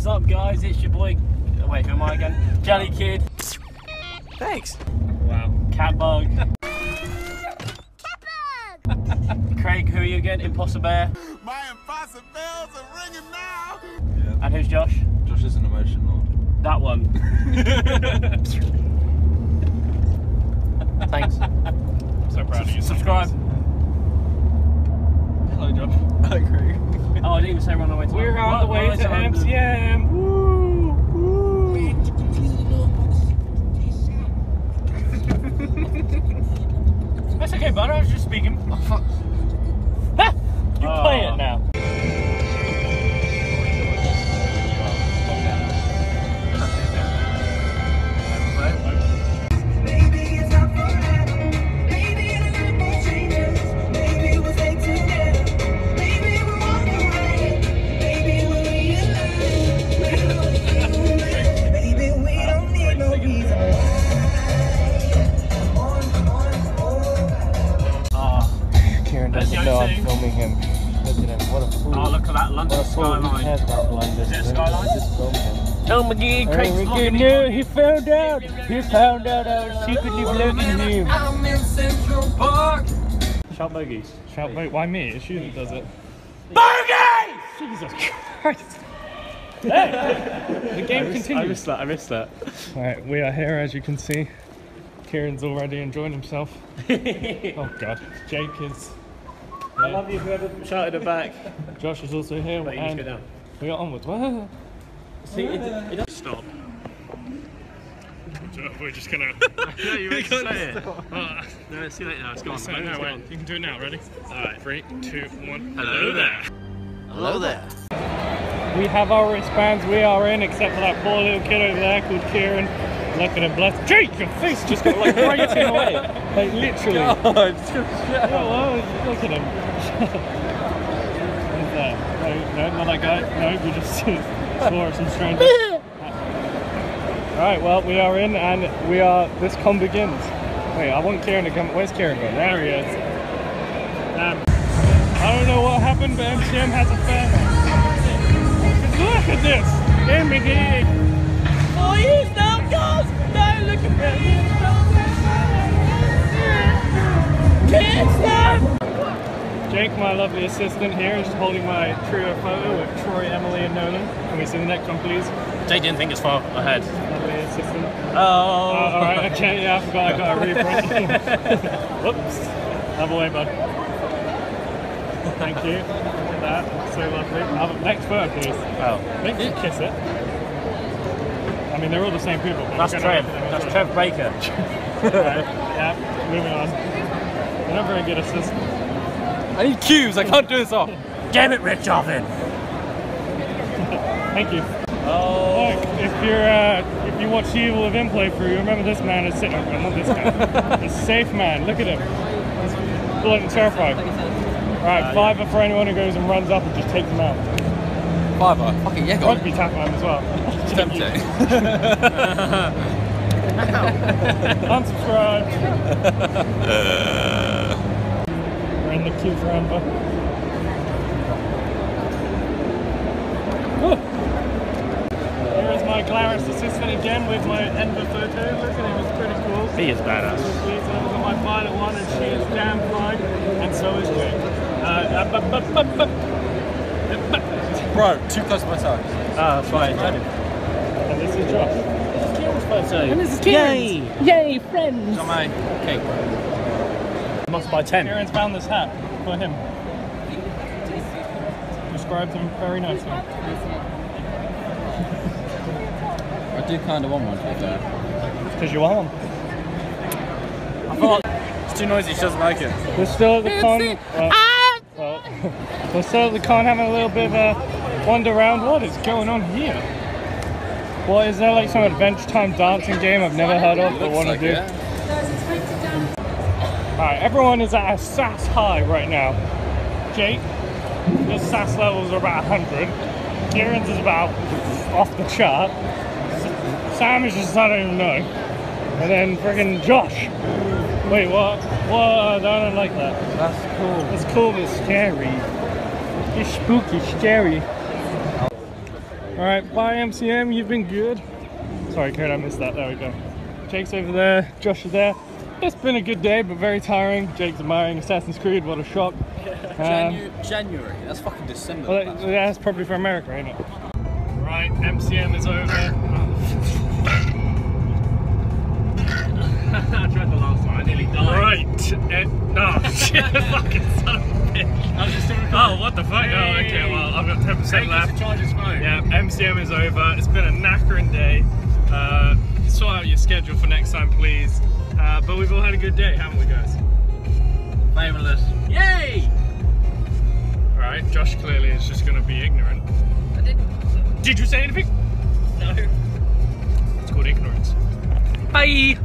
is up, guys? It's your boy. Wait, who am I again? Jelly Kid. Thanks. Wow. cat Catbug. Craig, who are you again? Impossibear. My impossible bells are ringing now. And who's Josh? Josh is an emotion lord. That one. Thanks. I'm so proud of you. Subscribe. Hello, Josh. I agree. Oh, I didn't even say we're on the way to We're on What- the way what to London? MCM. Woo! Woo! That's okay, bud. I was just speaking. You Oh. Fool. Look at that London what a. Who skyline. cares about London? Is it a skyline? Just film him. My god, Craig's Oh, vlogging no, it. he found out. He found out I was secretly vlogging him. I'm in Central Park. Shout bogeys. Shout, wait, why me? It's you that does it. Jesus Christ. Hey! The game I continues. missed that, I missed that. Alright, we are here as you can see. Kieran's already enjoying himself. oh god. Jake is. I love you whoever shouted it back. Josh is also here. But you need to and go down. we are onwards. What? See, it, it doesn't stop. We're just gonna. No, you meant to say it. No, see you later now, it's gone. So, no, wait. You can do it now. Ready? Alright. Three, two, one. Hello there. Hello there. We have our wristbands. We are in, except for that poor little kid over there called Kieran. Look at him, bless. Jake, your face just got like grating away. Like literally. Oh, it's Yeah, well, look at him. No, no, not that guy. No, we just saw some stranger. Alright, well, we are in and we are. This con begins. Wait, I want Kieran to come. Where's Kieran going? There he is. Um, I don't know what happened, but MCM has a fair. Look at this! Game beginning! Oh, you Jake, my lovely assistant here, is holding my trio photo with Troy, Emily, and Nolan. Can we see the next one, please? Jake didn't think it's far ahead. Lovely assistant. Oh. Uh, all right, okay, yeah, I forgot I got a reprint. Whoops. Have a way, bud. Thank you. Look at that. So lovely. Uh, next photo, please. Oh. Make you kiss it. I mean, they're all the same people. That's Trev. look at them That's as Trev Baker. Right, yeah, moving on. You're not very good assistant. I need cubes. I can't do this off. Damn it, Rich Oven. Thank you. Oh. Look, if you're uh, if you watch the Evil Within playthrough, you remember this man is sitting. Oh, not this guy. the safe man. Look at him. He's bloody terrified. Right, fiver for anyone who goes and runs up and just takes him out. Fiver. Fucking yeah, go on. Rugby tackle him as well. Tempting. Unsubscribe. We're in the queue for Enver. Woo. Here is my Glarus assistant again with my Enver photo. Look at him, it's pretty cool. He is badass. Please, I've got my Violett one and she is damn fine, and so is Jake. Uh, uh, Bro, too close to my side. Ah, that's right. and this is Josh. And this is Yay! Yay, friends! Got my cake. Must buy 10. Aaron's found this hat for him. Described him very nicely. I do kind of want one to be fair. Because you want one. I thought it's too noisy. She doesn't like it. We're still at the con. Well, well, we're still at the con having a little bit of a wander around. What is going on here? What is there like some adventure time dancing game I've never heard of but want to like do? it. Alright, everyone is at a sass high right now. Jake, his sass levels are about 100. Kieran's is about off the chart. Sam is just, I don't even know. And then friggin' Josh. Wait, what? What? I don't like that. That's cool. That's cool, but scary. It's spooky, scary. All right, bye MCM. You've been good. Sorry, Karen, I missed that. There we go. Jake's over there. Josh is there. It's been a good day, but very tiring. Jake's admiring Assassin's Creed. What a shock. Um, Janu- January. That's fucking December. well, that- that's- that's probably for America, ain't it? Right, MCM is over. I tried the last one. I nearly died. Right. eh, no, shit, fucking son of a bitch. I was just doing Oh, what the fuck? Oh, okay, well, I've got 10% left. to charge his phone. Yeah, MCM is over. It's been a knackering day. Uh, sort out your schedule for next time, please. Uh, but we've all had a good day, haven't we, guys? Fabulous. Yay! All right, Josh clearly is just going to be ignorant. I didn't. Did you say anything? No. It's called ignorance. Bye.